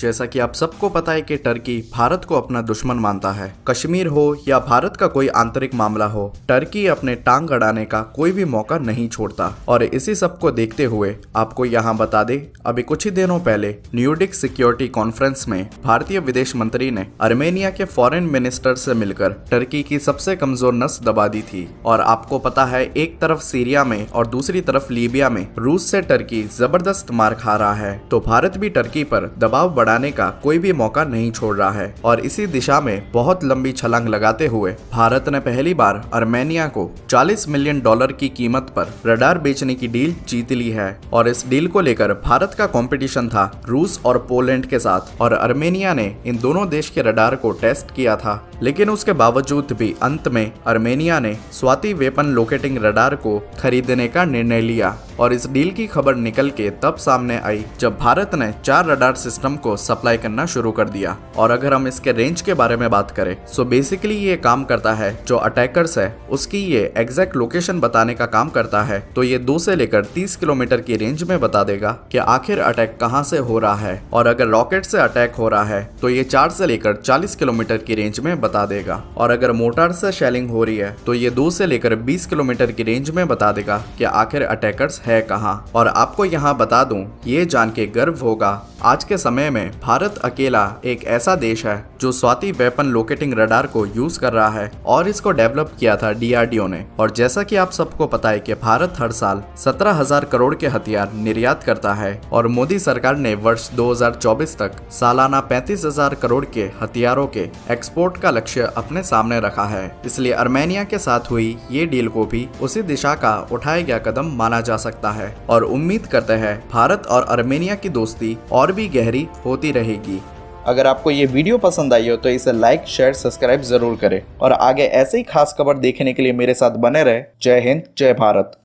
जैसा कि आप सबको पता है कि टर्की भारत को अपना दुश्मन मानता है। कश्मीर हो या भारत का कोई आंतरिक मामला हो, टर्की अपने टांग अड़ाने का कोई भी मौका नहीं छोड़ता। और इसी सबको देखते हुए आपको यहाँ बता दे, अभी कुछ ही दिनों पहले न्यूडिक सिक्योरिटी कॉन्फ्रेंस में भारतीय विदेश मंत्री ने अर्मेनिया के फॉरेन मिनिस्टर से मिलकर टर्की की सबसे कमज़ोर नस दबा दी थी। और आपको पता है, एक तरफ़ सीरिया में और दूसरी तरफ़ लीबिया में रूस से टर्की ज़बरदस्त मार खा रहा है। तो भारत भी टर्की पर दबाव बढ़ाने का कोई भी मौका नहीं छोड़ रहा है। और इसी दिशा में बहुत लंबी छलांग लगाते हुए भारत ने पहली बार अर्मेनिया को 40 मिलियन डॉलर की कीमत पर रडार बेचने की डील जीत ली है। और इस डील को लेकर भारत का कंपटीशन था रूस और पोलैंड के साथ। और अर्मेनिया ने इन दोनों देश के रडार को टेस्ट किया था। लेकिन उसके बावजूद भी अंत में अर्मेनिया ने स्वाति वेपन लोकेटिंग रडार को खरीदने का निर्णय लिया। और इस डील की खबर निकल के तब सामने आई, जब भारत ने चार रडार सिस्टम को सप्लाई करना शुरू कर दिया। और अगर हम इसके रेंज के बारे में बात करें सो बेसिकली ये काम करता है, जो अटैकर्स है, उसकी ये एग्जैक्ट लोकेशन बताने का काम करता है। तो ये दो से लेकर तीस किलोमीटर की रेंज में बता देगा कि आखिर अटैक कहाँ से हो रहा है। और अगर रॉकेट से अटैक हो रहा है तो ये चार से लेकर चालीस किलोमीटर की रेंज में बता देगा। और अगर मोटार से शेलिंग हो रही है तो ये दो से लेकर बीस किलोमीटर की रेंज में बता देगा कि आखिर अटैकर्स है कहाँ। और आपको यहाँ बता दूँ, ये जान के गर्व होगा, आज के समय में भारत अकेला एक ऐसा देश है, जो स्वाति वेपन लोकेटिंग रडार को यूज़ कर रहा है और इसको डेवलप किया था डीआरडीओ ने। और जैसा कि आप सबको पता है कि भारत हर साल सत्रह हज़ार करोड़ के हथियार निर्यात करता है, और मोदी सरकार ने वर्ष 2024 तक सालाना पैंतीस हज़ार करोड़ के हथियारों के एक्सपोर्ट का लक्ष्य अपने सामने रखा है। इसलिए अर्मेनिया के साथ हुई ये डील को भी उसी दिशा का उठाया गया कदम माना जा सकता है और उम्मीद करते हैं भारत और अर्मेनिया की दोस्ती और भी गहरी होती रहेगी। अगर आपको ये वीडियो पसंद आई हो तो इसे लाइक शेयर सब्सक्राइब ज़रूर करें। और आगे ऐसे ही खास खबर देखने के लिए मेरे साथ बने रहे। जय हिंद, जय भारत।